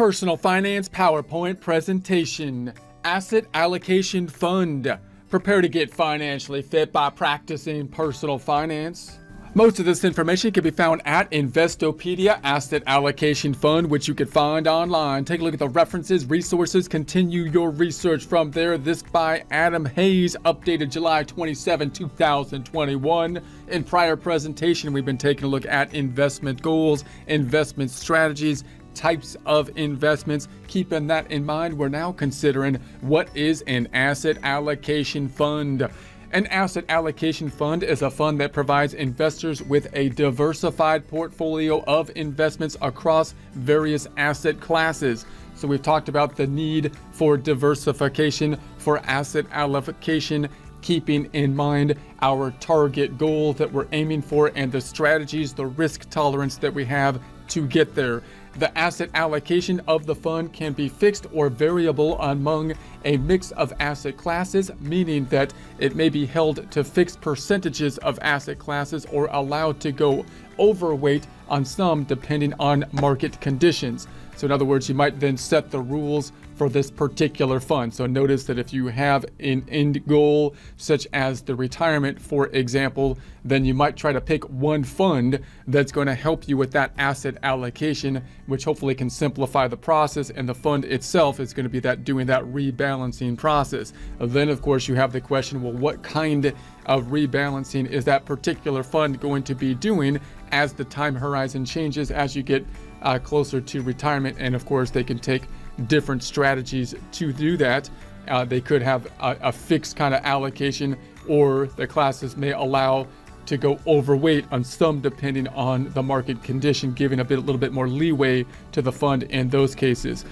Personal Finance PowerPoint presentation. Asset Allocation Fund. Prepare to get financially fit by practicing personal finance. Most of this information can be found at Investopedia Asset Allocation Fund, which you can find online. Take a look at the references, resources, continue your research from there. This by Adam Hayes, updated July 27, 2021. In prior presentation, we've been taking a look at investment goals, investment strategies, types of investments. Keeping that in mind, we're now considering what is an asset allocation fund. An asset allocation fund is a fund that provides investors with a diversified portfolio of investments across various asset classes. So, we've talked about the need for diversification for asset allocation, keeping in mind our target goal that we're aiming for and the strategies, the risk tolerance that we have to get there. The asset allocation of the fund can be fixed or variable among a mix of asset classes, meaning that it may be held to fixed percentages of asset classes or allowed to go overweight on some depending on market conditions. So, in other words, you might then set the rules for this particular fund. So notice that if you have an end goal, such as the retirement, for example, then you might try to pick one fund that's going to help you with that asset allocation, which hopefully can simplify the process. And the fund itself is going to be that doing that rebalancing process. Then, of course, you have the question, well, what kind of rebalancing is that particular fund going to be doing as the time horizon changes as you get uh, closer to retirement? And of course, they can take different strategies to do that. Uh, they could have a, a fixed kind of allocation, or the classes may allow to go overweight on some depending on the market condition, giving a bit, a little bit more leeway to the fund in those cases.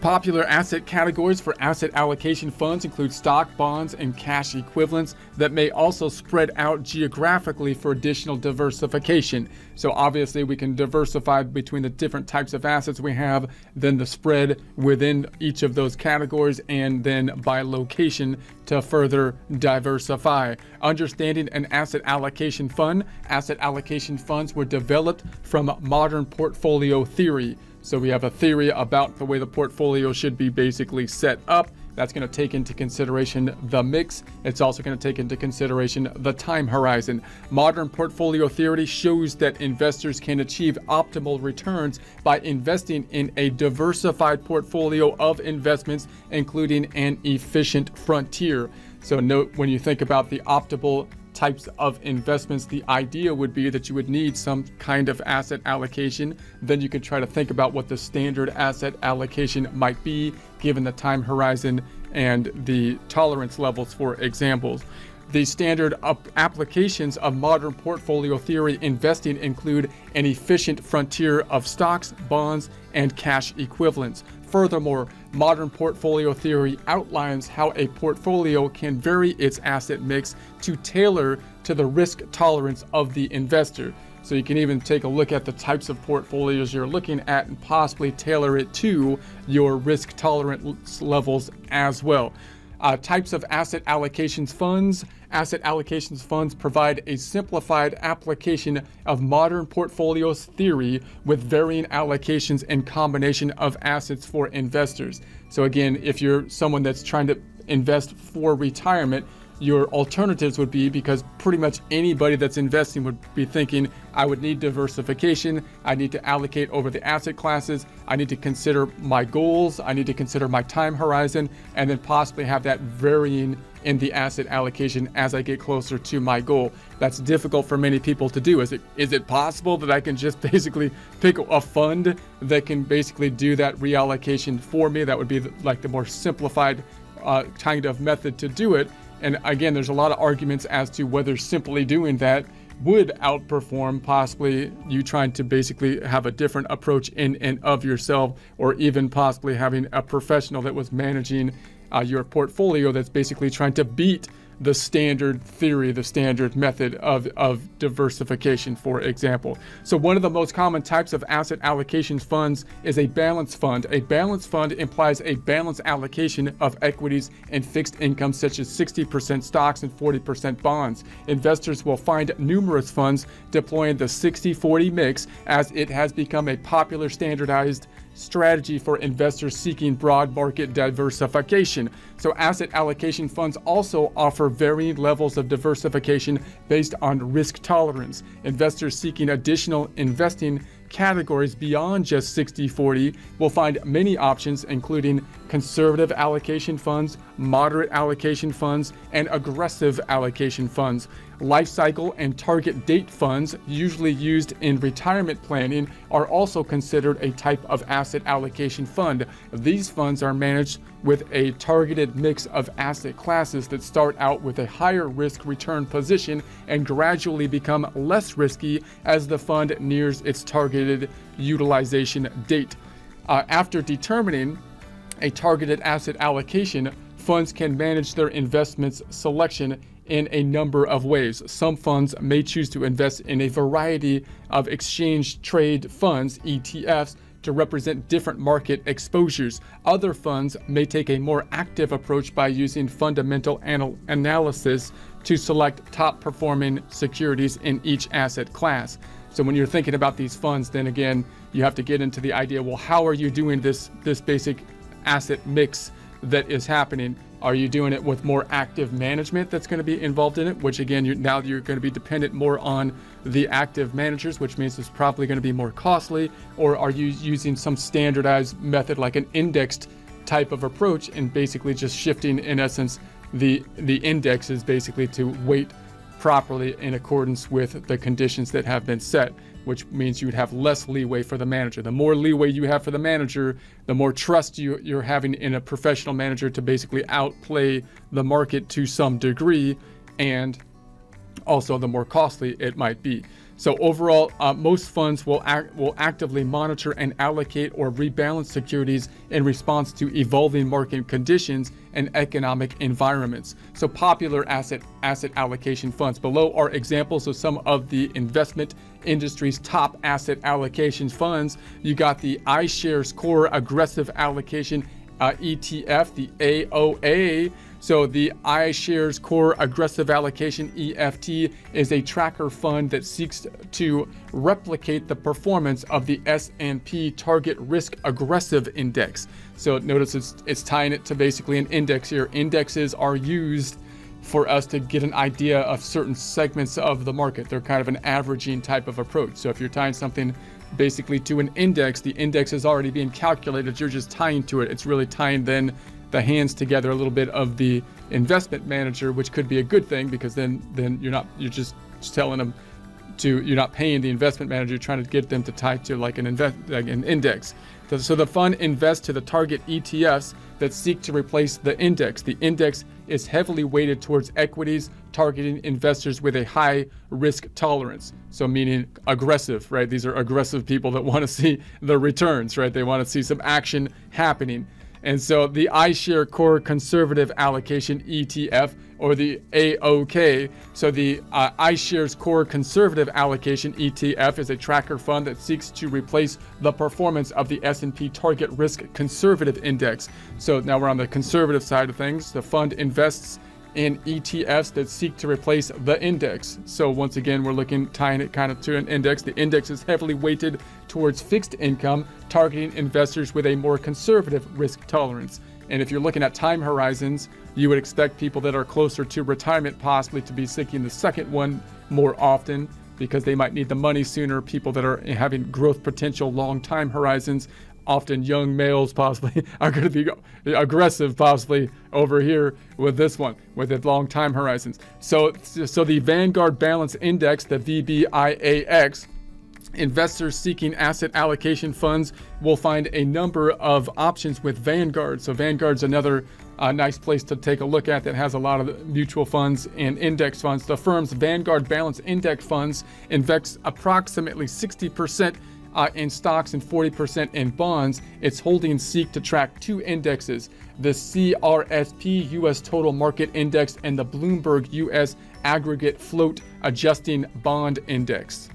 Popular asset categories for asset allocation funds include stock, bonds, and cash equivalents that may also spread out geographically for additional diversification. So, obviously, we can diversify between the different types of assets we have, then the spread within each of those categories, and then by location to further diversify. Understanding an asset allocation fund, asset allocation funds were developed from modern portfolio theory. So we have a theory about the way the portfolio should be basically set up. That's going to take into consideration the mix. It's also going to take into consideration the time horizon. Modern portfolio theory shows that investors can achieve optimal returns by investing in a diversified portfolio of investments, including an efficient frontier. So note when you think about the optimal types of investments, the idea would be that you would need some kind of asset allocation. Then you can try to think about what the standard asset allocation might be given the time horizon and the tolerance levels, for examples. The standard applications of modern portfolio theory investing include an efficient frontier of stocks, bonds, and cash equivalents. Furthermore, modern portfolio theory outlines how a portfolio can vary its asset mix to tailor to the risk tolerance of the investor. So you can even take a look at the types of portfolios you're looking at and possibly tailor it to your risk tolerance levels as well. Uh, types of asset allocations funds. Asset allocations funds provide a simplified application of modern portfolios theory with varying allocations and combination of assets for investors. So again, if you're someone that's trying to invest for retirement, your alternatives would be because pretty much anybody that's investing would be thinking, I would need diversification. I need to allocate over the asset classes. I need to consider my goals. I need to consider my time horizon and then possibly have that varying in the asset allocation as I get closer to my goal. That's difficult for many people to do. Is it is it possible that I can just basically pick a fund that can basically do that reallocation for me? That would be like the more simplified uh, kind of method to do it. And again, there's a lot of arguments as to whether simply doing that would outperform possibly you trying to basically have a different approach in and of yourself, or even possibly having a professional that was managing uh, your portfolio that's basically trying to beat the standard theory, the standard method of, of diversification, for example. So, one of the most common types of asset allocations funds is a balance fund. A balance fund implies a balanced allocation of equities and fixed income, such as 60% stocks and 40% bonds. Investors will find numerous funds deploying the 60 40 mix as it has become a popular standardized strategy for investors seeking broad market diversification. So, asset allocation funds also offer varying levels of diversification based on risk tolerance. Investors seeking additional investing categories beyond just 60 40 will find many options, including conservative allocation funds, moderate allocation funds, and aggressive allocation funds. Life cycle and target date funds, usually used in retirement planning, are also considered a type of asset allocation fund. These funds are managed with a targeted mix of asset classes that start out with a higher risk return position and gradually become less risky as the fund nears its targeted utilization date. Uh, after determining a targeted asset allocation, funds can manage their investments selection in a number of ways. Some funds may choose to invest in a variety of exchange trade funds, ETFs, to represent different market exposures. Other funds may take a more active approach by using fundamental anal- analysis to select top performing securities in each asset class. So when you're thinking about these funds, then again, you have to get into the idea, well, how are you doing this this basic asset mix that is happening? Are you doing it with more active management that's going to be involved in it? Which again, you're, now you're going to be dependent more on the active managers, which means it's probably going to be more costly. Or are you using some standardized method like an indexed type of approach and basically just shifting, in essence, the the index is basically to weight properly in accordance with the conditions that have been set which means you would have less leeway for the manager. The more leeway you have for the manager, the more trust you, you're having in a professional manager to basically outplay the market to some degree, and also the more costly it might be. So overall, uh, most funds will act, will actively monitor and allocate or rebalance securities in response to evolving market conditions and economic environments. So popular asset asset allocation funds below are examples of some of the investment industry's top asset allocation funds. You got the iShares Core Aggressive Allocation uh, ETF, the AOA. So the iShares Core Aggressive Allocation EFT is a tracker fund that seeks to replicate the performance of the S&P Target Risk Aggressive Index. So notice it's, it's tying it to basically an index here. Indexes are used for us to get an idea of certain segments of the market. They're kind of an averaging type of approach. So if you're tying something basically to an index, the index is already being calculated. You're just tying to it. It's really tying then the hands together a little bit of the investment manager, which could be a good thing because then then you're not you're just telling them to you're not paying the investment manager, you're trying to get them to tie to like an invest like an index. So, so the fund invests to the target ETFs that seek to replace the index. The index is heavily weighted towards equities, targeting investors with a high risk tolerance. So meaning aggressive, right? These are aggressive people that want to see the returns, right? They want to see some action happening. And so the iShare Core Conservative Allocation ETF or the AOK. So the uh, iShares Core Conservative Allocation ETF is a tracker fund that seeks to replace the performance of the S&P Target Risk Conservative Index. So now we're on the conservative side of things. The fund invests in ETFs that seek to replace the index. So once again, we're looking tying it kind of to an index. The index is heavily weighted towards fixed income, targeting investors with a more conservative risk tolerance. And if you're looking at time horizons, you would expect people that are closer to retirement possibly to be seeking the second one more often because they might need the money sooner. People that are having growth potential long time horizons often young males possibly are going to be aggressive possibly over here with this one with its long time horizons. So so the Vanguard Balance Index, the VBIAX, investors seeking asset allocation funds will find a number of options with Vanguard. So Vanguard's another uh, nice place to take a look at that has a lot of mutual funds and index funds. The firm's Vanguard Balance Index funds invest approximately 60% uh, in stocks and 40% in bonds. Its holdings seek to track two indexes the CRSP US Total Market Index and the Bloomberg US Aggregate Float Adjusting Bond Index.